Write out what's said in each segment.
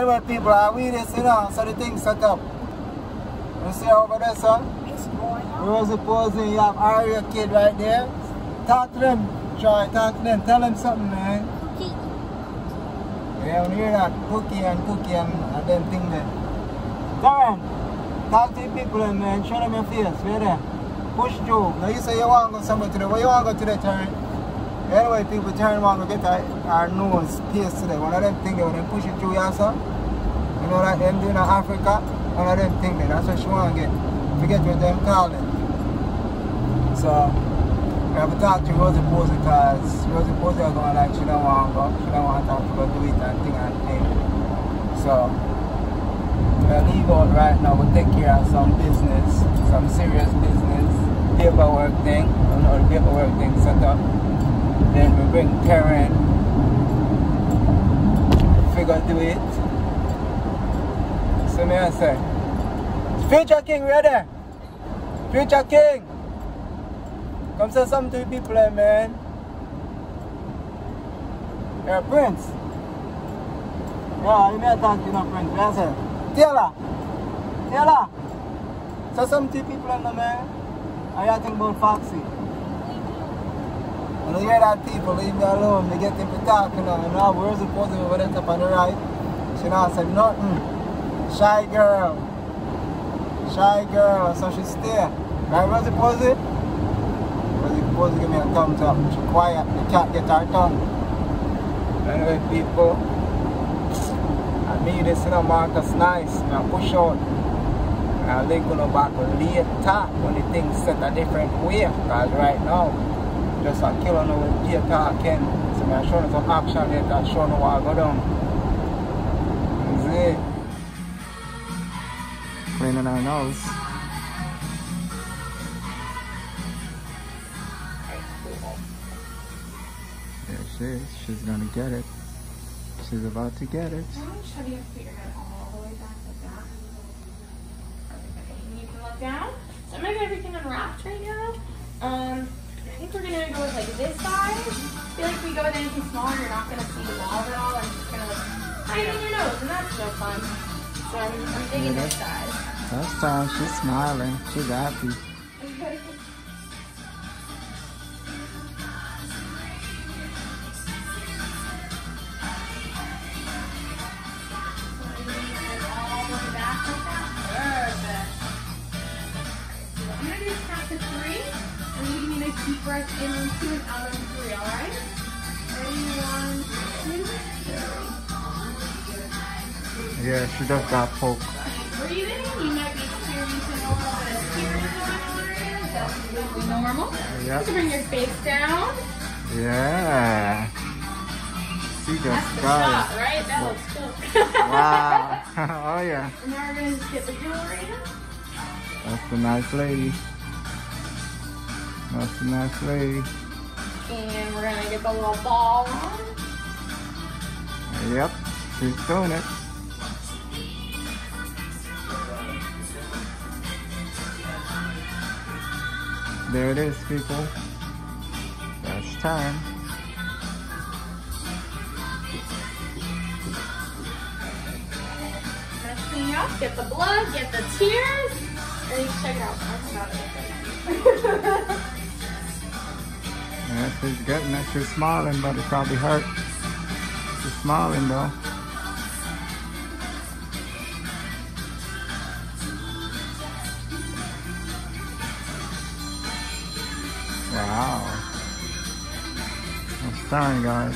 Anyway, people, are we this, you know, so the thing set up. You see over there, sir? It's going on. Rosie posing, you have Aria kid right there. Talk to them, Troy, talk to them. Tell them something, man. Cookie. Yeah, when you hear that cookie and cookie and, and them thing there. Darren, talk to the people, then, man. Show them your face. Where there? Push through. Now you say you want to go somewhere today. Where you want to go today, Turn? Anyway, people turn want to get our, our nose pierced today. One of them things when they push it through son. You know that them doing in Africa? One of them things. That's what she want to get. Forget what them call it. So, we have to talk to Rosie Posey because Rosie Posey is going like she don't want to go. She don't want to talk to do it and thing and thing. So, we'll leave out right now. We'll take care of some business, some serious business, paperwork thing. The paperwork thing set up. Then we bring Karen. Figure do it. So me I say, Future King ready? Future King! Come say something to people eh, man. Yeah, Prince. Yeah, you may talk you know, Prince. What I say? Taylor! Taylor! Something to the people in the man. How you think about Foxy? When you hear that people, leave me alone. They get him to talk, you know. And now we're supposed to be there up on the right. She not said nothing. Shy girl. Shy girl. So she stay. Right, Rosie Posey? Rosie Posey give me a thumbs up. She quiet. The cat get her tongue. Anyway, people. I mean this, you know, Marcus Nyce. Now push out. I'll link on the back later when the thing set a different way. Because right now, just a kill on the peer talking. So I'm showing some action later, showing what I go down. See? Cleaning our nose. There she is. She's gonna get it. She's about to get it. I'm going to show you to put your head all the way back like that. Perfect. And you can look down. So I'm going to get everything unwrapped right now. Um, I think we're to go with like this side. I feel like if we go with anything smaller, you're not to see the walls at all. It's just going to hide in your nose, and that's no fun. So I'm, I'm digging this side. First time she's smiling. She's happy. Breath in on two and out on three, alright? Ready? One, two. Yeah, she does got poke. breathing, you might be experiencing a little bit of tears in. That's completely normal. So bring your face down. Yeah. She That's just the got shot, it. right? That looks cool. Wow. oh yeah. And now we're going to just get the jewelry. That's a nice lady. That's a nice lady. And we're to get the little ball on. Yep. She's doing it. There it is, people. That's time. Let's clean up, get the blood, get the tears. And you check it out. I forgot it. Yeah, she's getting it. Smiling, but it probably hurt. She's smiling though. Wow. That's time, guys.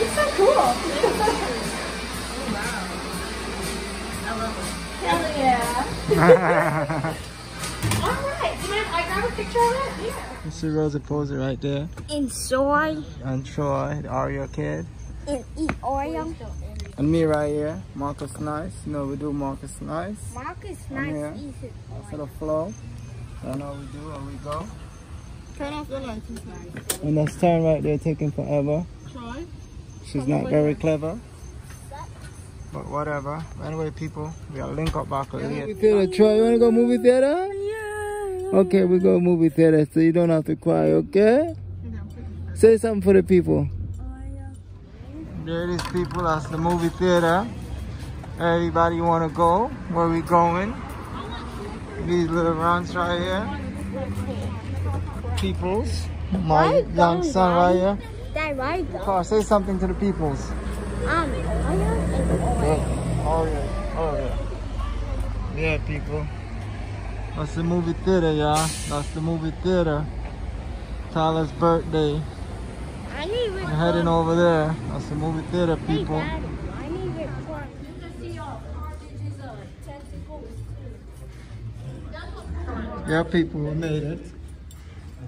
It's so cool. Oh, Hell yeah. All right. Do you mind if I grab a picture of it? Yeah. You see Rosa Posey right there. Enjoy And Troy, the Oreo kid. and eat Oreo. And me right here, Marcus Nyce. You know we do Marcus Nyce. Marcus, I'm nice here. easy. For the flow. That's how we do and we go. Turn off the lights inside. And that's time right there taking forever. Try. She's not very clever. But whatever. Anyway, people, we are link up back later. Movie theater. Troy, you wanna go movie theater? Yeah. Okay, we go movie theater so you don't have to cry, okay? Say something for the people. There it is, people. That's the movie theater. Everybody want to go? Where we going? These little runs right here. Peoples. My young son right here. That right though. Car, say something to the peoples. Um, Oh yeah, oh yeah. Yeah, people. That's the movie theater, y'all. That's the movie theater. Tyler's birthday. I need We're heading over there. That's the movie theater, Hey, people. Daddy, I need report. Yeah, people, we made it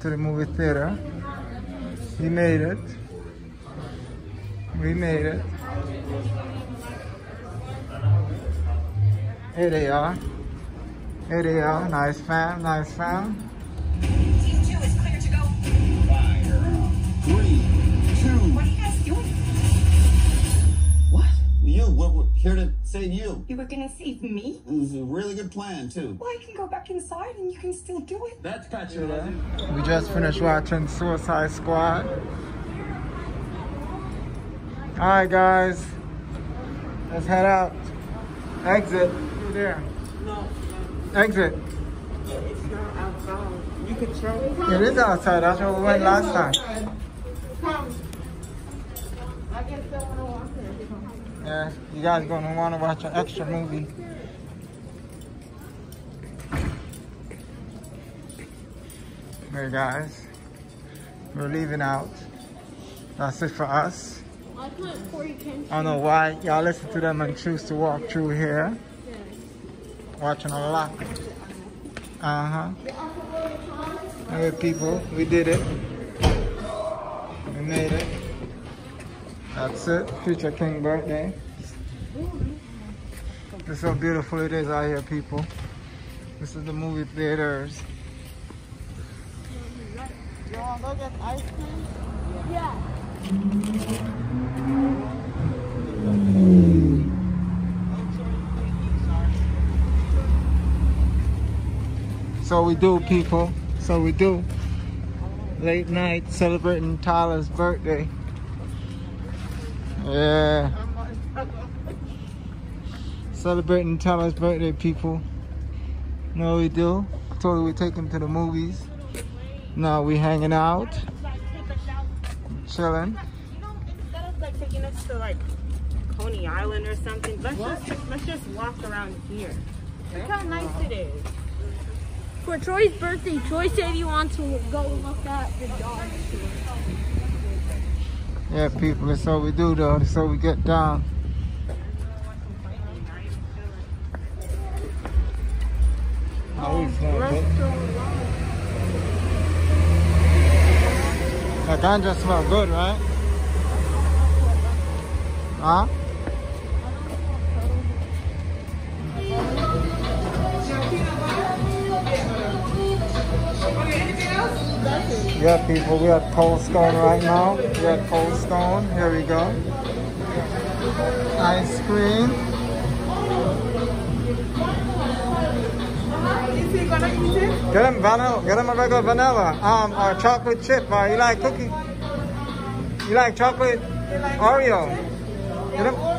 to the movie theater. We made it. We made it. Here they are. Here they are. Nyce fam, Nyce fam. Team two is clear to go. Three, two. What are you guys doing? What? You. We're, we're here to save you. You were gonna save me? It was a really good plan, too. Well, I can go back inside and you can still do it. That's Patrick. We just finished watching Suicide Squad. Alright guys. Let's head out. Exit. Through there. No, Exit. it's not outside. You can. It is outside. That's where we went last time. Yeah, you guys gonna wanna watch an extra movie. Hey guys, we're leaving out. That's it for us. I don't know why y'all listen to them and choose to walk through here. Watching a lot. Uh huh. Hey people, we did it. We made it. That's it. Future King birthday. This is how beautiful it is out here, people. This is the movie theaters. You want to go get ice cream? Yeah. So we do, people. So we do. Late night celebrating Tyler's birthday. Yeah. Celebrating Tyler's birthday, people. No, we do. Her we take him to the movies. Now we hanging out, chilling. You know, instead of like taking us to like Coney Island or something, let's just let's just walk around here. Look how nice it is. For Troy's birthday, Troy said he wants to go look at the dogs. Yeah, people. That's all we do, though. That's all we get down. Oh, good. That ganja smell good, right? Huh? Yeah, people, we at Cold Stone right now. We're at Cold Stone. Here we go. Ice cream. Get him vanilla. Get him a regular vanilla. Um, or chocolate chip. Or you like cookie? You like chocolate Oreo? Get him.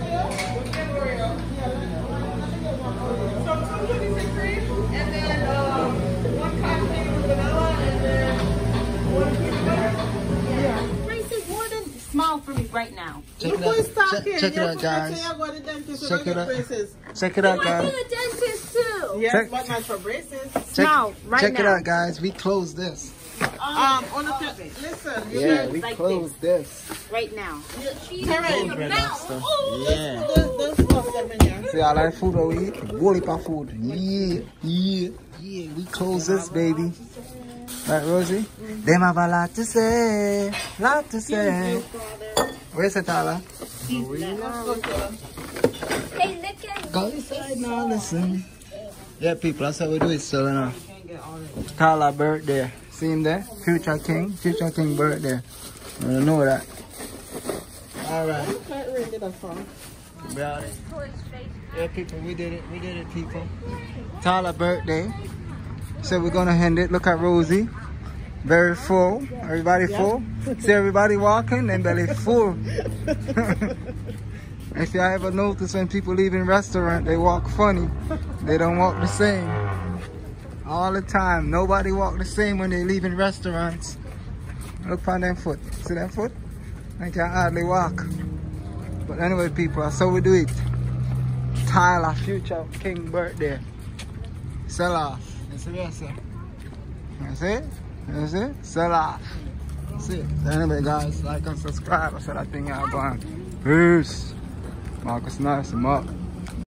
Right now. Check Look it who's out. talking. Check, check it out, guys. saying I go to the Check it out. Check it out, I guys. to the dentist too. Yes, Check- but not for braces. Check, Smile right check it out, guys. We close this. Um, on the th- listen, Yeah, we like closed this. Right now. Terry, Yeah. those, those stuff in here. See all that food that we eat? Wally food. Yeah, yeah, yeah. We close this, baby. Right, Rosie? Them have a lot to say. Lot to say. Where's it, Tyler? Hey, look at Go inside now, listen. Yeah, people, that's how we do it, so, you know. Tyler birthday. See him there? Future King. Future King birthday. I don't know that. Alright. Can't it, all. We out it. Yeah, people, we did it. We did it, people. Tyler birthday. So we're gonna end it. Look at Rosie. Very full. Everybody full. See everybody walking and belly full. if you ever notice when people leave in restaurant, they walk funny. They don't walk the same. All the time. Nobody walk the same when they leave in restaurants. Look on them foot. See them foot? They can hardly walk. But anyway, people, how we do it. Tyler, future king birthday. Sell off. You see what I say? You see? You see? Sell off. See. So anyway, guys, like and subscribe. I said I think y'all going. Peace. Marcus Nyce, I'm up.